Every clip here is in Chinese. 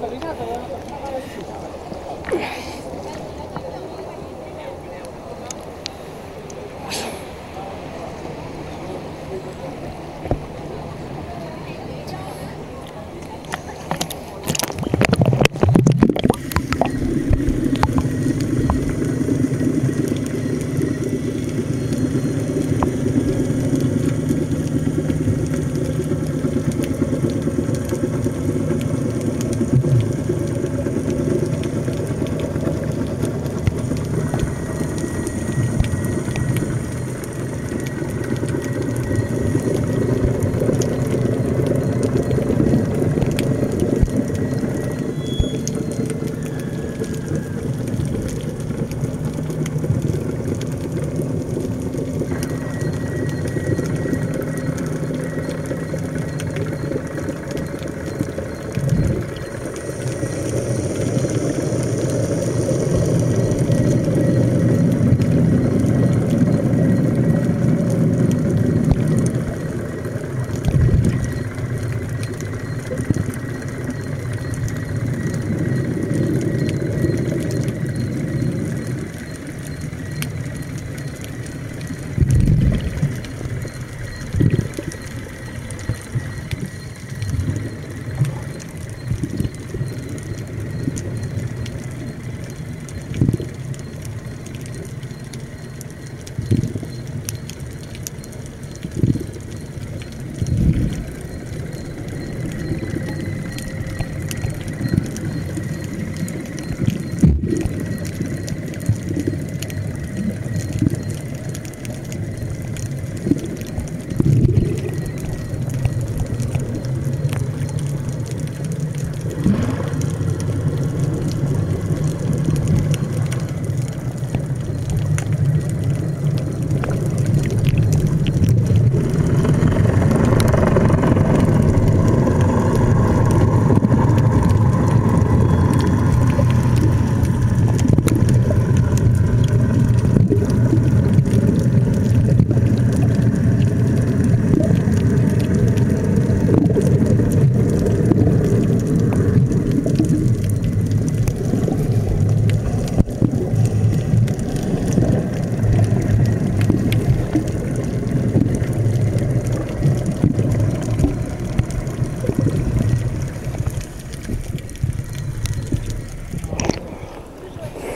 等一下，可能要到八号去取。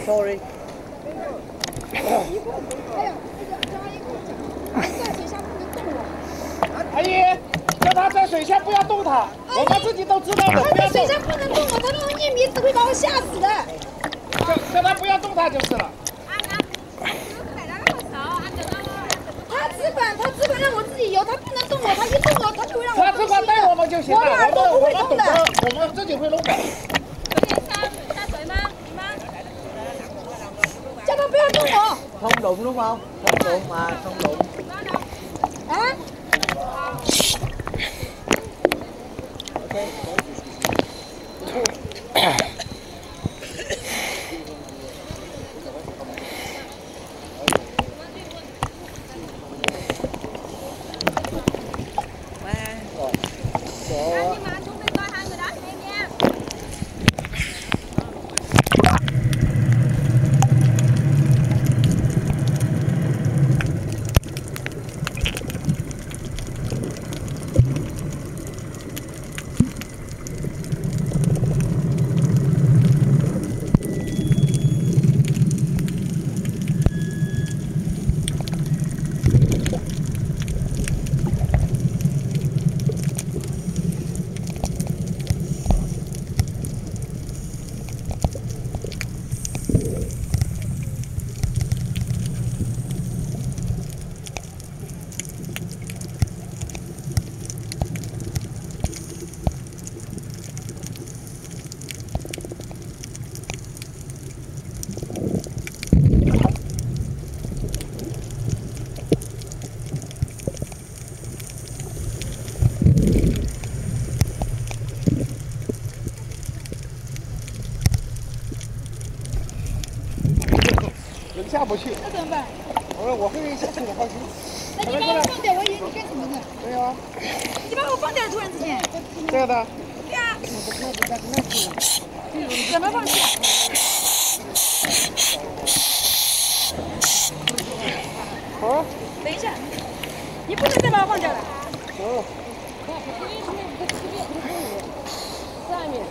Sorry。阿姨，叫他在水下不要动它，我们自己都知道的，不要动。水下不能动我，他那种一米只会把我吓死的。叫叫他不要动它就是了。他只管他只管让我自己游，他不能动我，他一动我，他就会让我他只管带我们就行了，我耳朵不我们我会动的。们懂得，我们自己会弄的。Đụng đúng không? Không đụng mà, không đụng. 啊！人下不去。那怎么办？我说我会给你，放心。你把我放掉，我以为你干什么呢？没有啊。你把我放掉，突然之间。对啊。我不看，不看，不。怎么放弃？好、等一下，你不能再把我放掉了。走。上面。